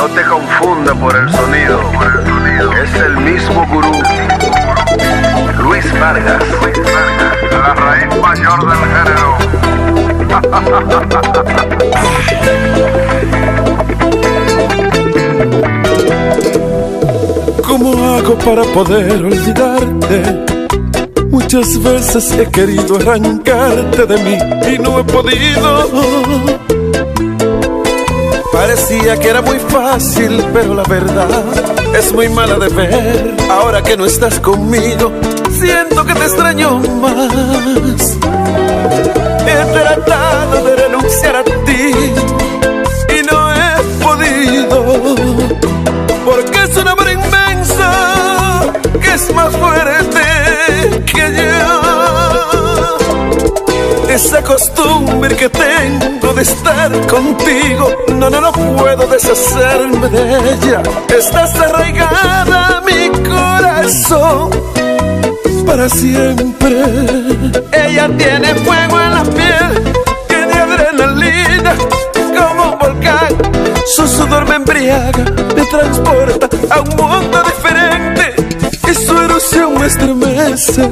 No te confunda por el sonido. Es el mismo gurú. Luis Vargas. La raíz mayor del género. ¿Cómo hago para poder olvidarte? Muchas veces he querido arrancarte de mí y no he podido. Parecía que era muy fácil, pero la verdad es muy mala de ver. Ahora que no estás conmigo, siento que te extraño más. He tratado Costumbre que tengo de estar contigo, no, no, no puedo deshacerme de ella. Estás arraigada a mi corazón para siempre. Ella tiene fuego en la piel, tiene adrenalina como un volcán. Su sudor me embriaga, me transporta a un mundo diferente y su erosión me estremece.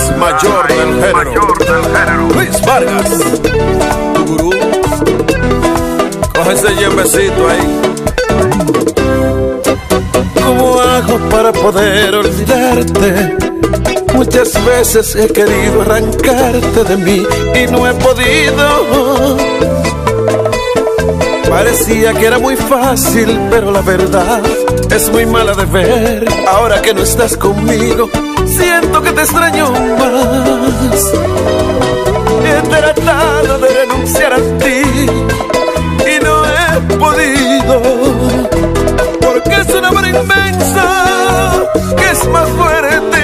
La raíz mayor del género. Mayor del género. Luis Vargas. Tu gurú. Coge ese yembecito ahí. ¿Cómo hago para poder olvidarte? Muchas veces he querido arrancarte de mí y no he podido. Parecía que era muy fácil, pero la verdad es muy mala de ver. Ahora que no estás conmigo, siento que te extraño más. He tratado de renunciar a ti y no he podido. Porque es un amor inmenso que es más fuerte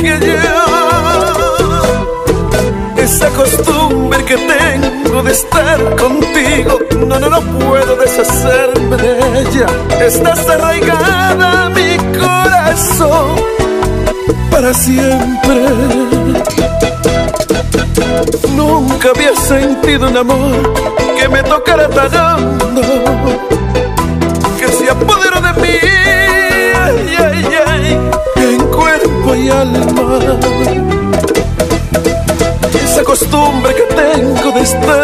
que yo. Esa costumbre que tengo de estar contigo, deshacerme de ella. Estás arraigada a mi corazón para siempre. Nunca había sentido un amor que me tocara tan hondo, que se apoderó de mí, en cuerpo y alma esa costumbre que tengo de estar.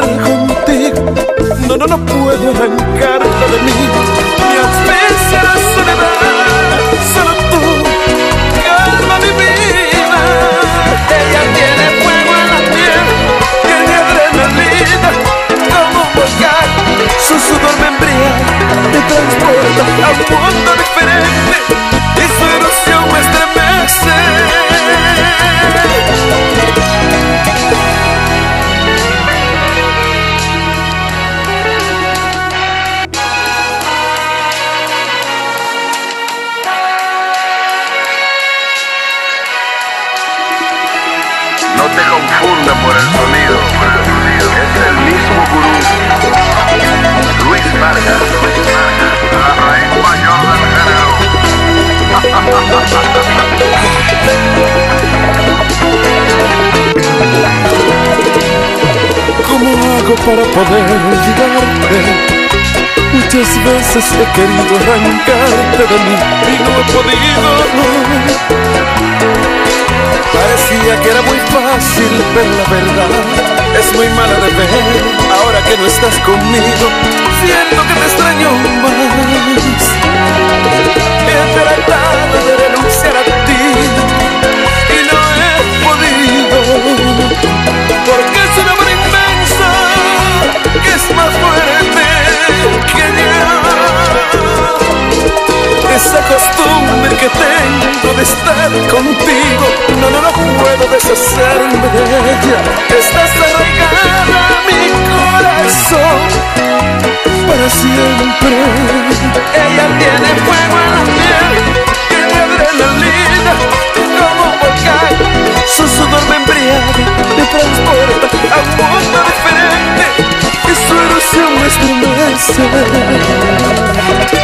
No, no, puedo arrancarla de mí. Para poder olvidarte? Muchas veces he querido arrancarte de mí y no he podido. Parecía que era muy fácil, pero la verdad es muy mala de ver. Ahora que no estás conmigo, siento que te extraño más. Más fuerte que yo. Esa costumbre que tengo de estar contigo, no, no, no puedo deshacerme de ella. sister